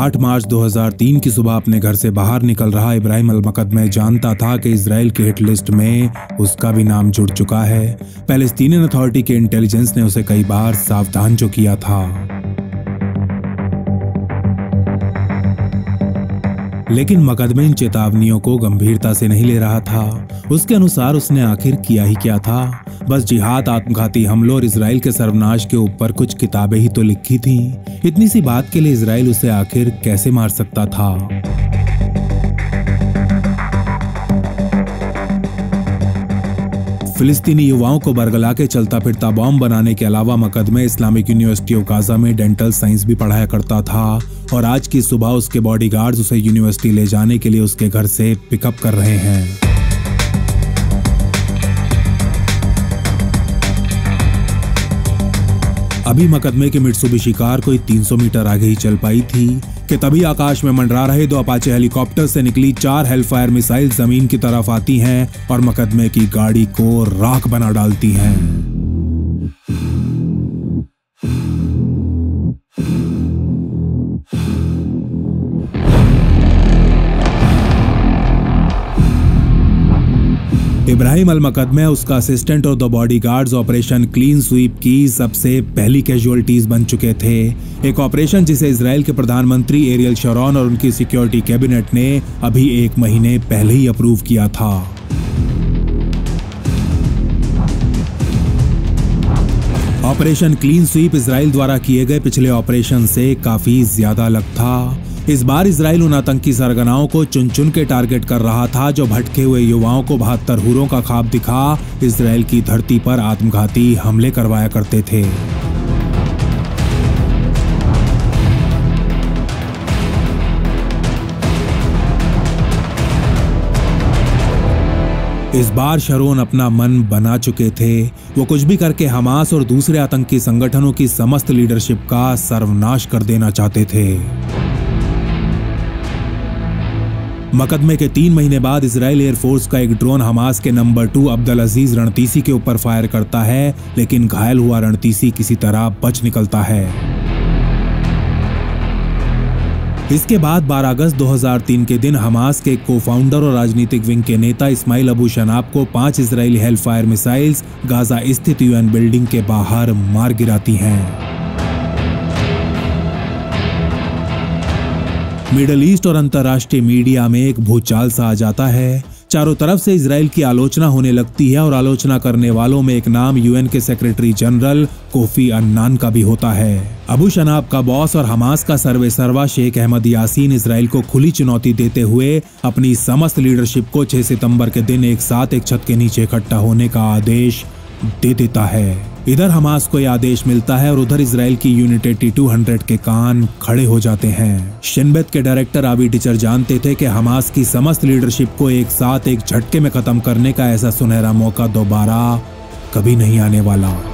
8 मार्च 2003 की सुबह अपने घर से बाहर निकल रहा इब्राहिम अल मकदमे जानता था कि इसराइल की हिट लिस्ट में उसका भी नाम जुड़ चुका है। पैलेस्तीनियन अथॉरिटी के इंटेलिजेंस ने उसे कई बार सावधान जो किया था। लेकिन मकदमे इन चेतावनियों को गंभीरता से नहीं ले रहा था। उसके अनुसार उसने आखिर किया ही क्या था? बस जिहाद, आत्मघाती हमलों और इसराइल के सर्वनाश के ऊपर कुछ किताबें ही तो लिखी थीं। इतनी सी बात के लिए इसराइल उसे आखिर कैसे मार सकता था? फिलिस्तीनी युवाओं को बरगला के चलता फिरता बॉम्ब बनाने के अलावा Maqadmeh Islamic university of Gaza में डेंटल साइंस भी पढ़ाया करता था और आज की सुबह उसके बॉडीगार्ड्स उसे यूनिवर्सिटी ले जाने के लिए उसके घर से पिकअप कर रहे हैं। अभी मकदमे के मिट्सुबिशी कार कोई 300 मीटर आगे ही चल पाई थी, कि तभी आकाश में मंडरा रहे दो अपाचे हेलीकॉप्टर से निकली चार हेलफायर मिसाइल ज़मीन की तरफ़ आती हैं और मकदमे की गाड़ी को राख बना डालती हैं। इब्राहिम अल मकदमे उसका असिस्टेंट और the bodyguards operation clean sweep की सबसे पहली कैजुअलिटीज बन चुके थे। एक ऑपरेशन जिसे इसराइल के प्रधानमंत्री एरियल शरॉन और उनकी सिक्योरिटी कैबिनेट ने अभी एक महीने पहले ही अप्रूव किया था। ऑपरेशन क्लीन स्वीप इसराइल द्वारा किए गए पिछले ऑपरेशन से काफ़ी ज़्यादा अलग था। इस बार इसराइल उन आतंकी सरगनाओं को चुन चुन के टारगेट कर रहा था, जो भटके हुए युवाओं को बहत्तर हुरों का खाब दिखा इसराइल की धरती पर आत्मघाती हमले करवाया करते थे। इस बार शरोन अपना मन बना चुके थे। वो कुछ भी करके हमास और दूसरे आतंकी संगठनों की समस्त लीडरशिप का सर्वनाश कर देना चाहते थे। मकदमे के तीन महीने बाद इसराइल एयरफोर्स का एक ड्रोन हमास के number two Abdul Aziz Rantisi के ऊपर फायर करता है, लेकिन घायल हुआ रणतीसी किसी तरह बच निकलता है। इसके बाद 12 अगस्त 2003 के दिन हमास के को फाउंडर और राजनीतिक विंग के नेता इस्माइल अबू शनाब को पाँच इसराइली हेलफायर मिसाइल्स गाजा स्थित यूएन बिल्डिंग के बाहर मार गिराती हैं। मिडल ईस्ट और अंतर्राष्ट्रीय मीडिया में एक भूचाल सा आ जाता है। चारों तरफ़ से इसराइल की आलोचना होने लगती है और आलोचना करने वालों में एक नाम यूएन के सेक्रेटरी जनरल कोफी अन्नान का भी होता है। अबू शनाब का बॉस और हमास का सर्वे सर्वा शेख अहमद यासीन इसराइल को खुली चुनौती देते हुए अपनी समस्त लीडरशिप को 6 सितंबर के दिन एक साथ एक छत के नीचे इकट्ठा होने का आदेश दे देता है। इधर हमास को यह आदेश मिलता है और उधर इसराइल की यूनिट एटी टू हंड्रेड के कान खड़े हो जाते हैं। शिनबेत के डायरेक्टर आवी टीचर जानते थे कि हमास की समस्त लीडरशिप को एक साथ एक झटके में खत्म करने का ऐसा सुनहरा मौका दोबारा कभी नहीं आने वाला।